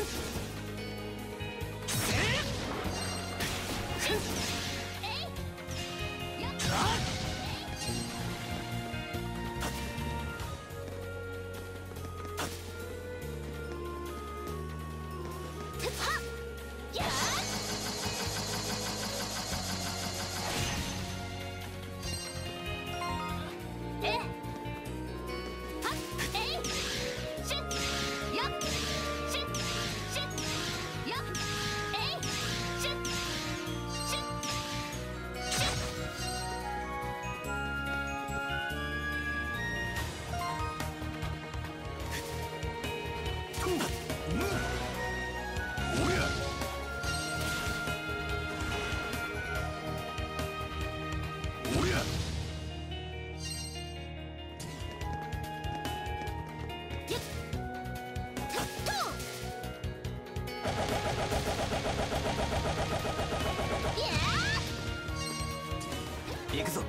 Ha! 行くぞ